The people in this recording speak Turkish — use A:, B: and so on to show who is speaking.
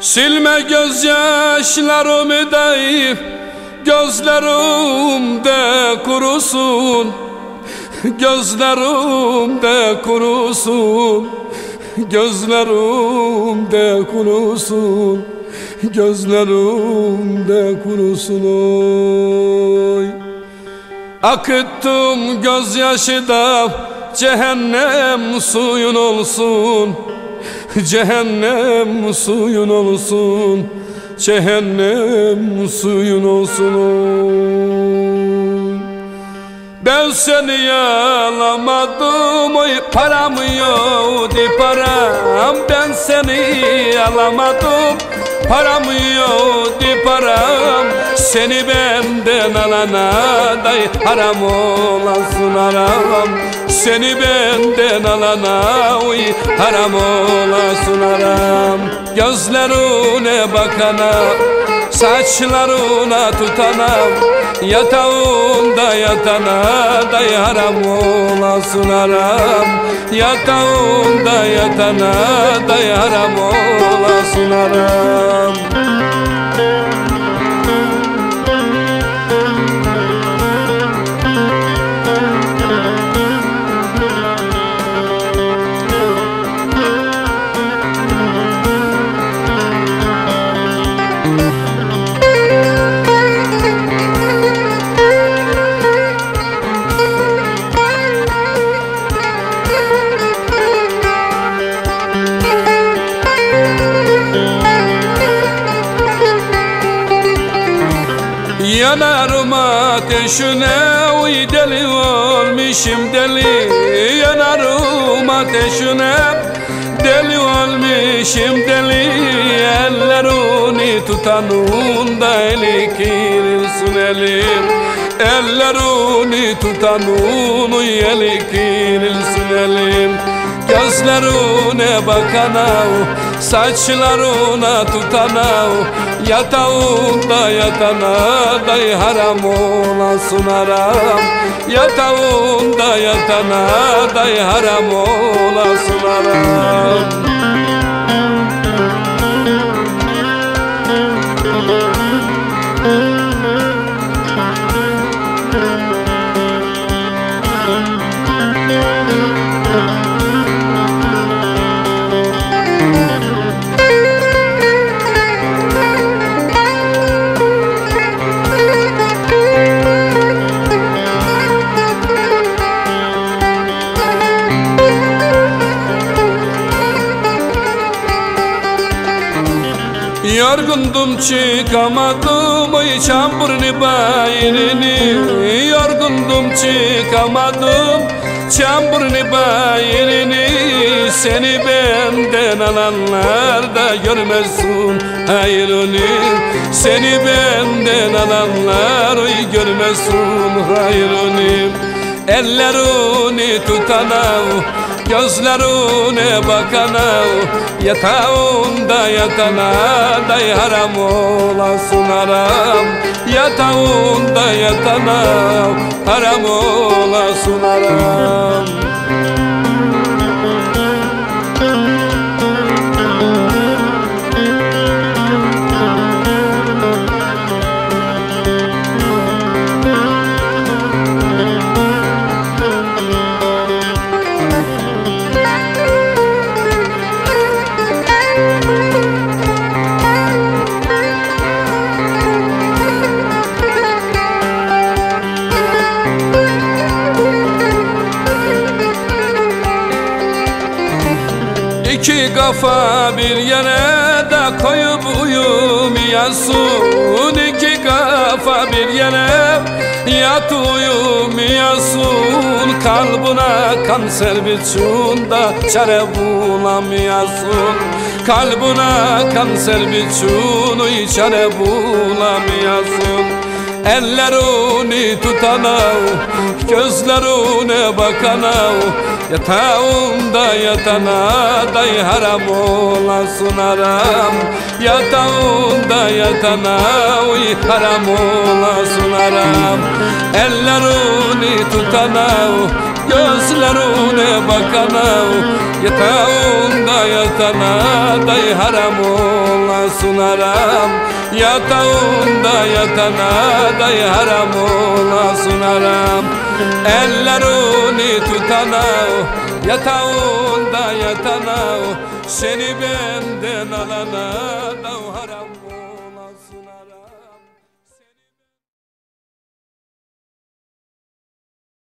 A: Silme gözyaşlarımı deyip Gözlerimde kurusun. Gözlerimde kurusun. Gözlerimde kurusun Gözlerimde kurusun oy. Akıttım gözyaşı da Cehennem suyun olsun. Cehennem suyun olsun. Cehennem suyun olsun Ben seni yalamadım oy. Param yok di param. Ben seni alamadım param yok di param Seni benden alana day haram olasın haram seni benden alana uy haram olasın haram Gözlerine bakana Saçlarına tutana Yatağında yatana Day haram olasın haram. Yatağında yatana Day haram olasın haram Yanarım ateşine uy deli olmuşum deli. Yanarım ateşine deli olmuşum deli. Ellerini tutanın da eli kirilsin elim Ellerini tutanın eli kirilsin elim Gözlerine bakana Saçlarına tutana Yatağında yatana Day haram olasın haram Yatağında yatana Day haram olasın haram Yorgundum çıkamadım. Oy çamburni bayirini Yorgundum çıkamadım. Çamburni bayirini Seni benden alanlar da görmezsin. Hayrını Seni benden alanlar oy görmezsin. Hayrını Ellerini tutana Gözlerine bakana Yatağında yatana Day haram olasın haram. Yatağında yatana Haram olasın haram İki kafa bir yere de koyup uyumayasın İki kafa bir yere yat uyumayasın Kalbına kanser biçunda çare bulamayasın Kalbına kanser biçunu çare bulamayasın Ellerini tutana Gözlerine bakana Yatağında yatana Day haram olasın haram. Yatağında yatana Uy haram olasın haram. Ellerini tutana Gözlerine bakana Yatağında yatana Day haram olasın haram Yatağında yatana Day haram olasın haram Ellerini tutana Yatağında yatana Seni benden alana Da haram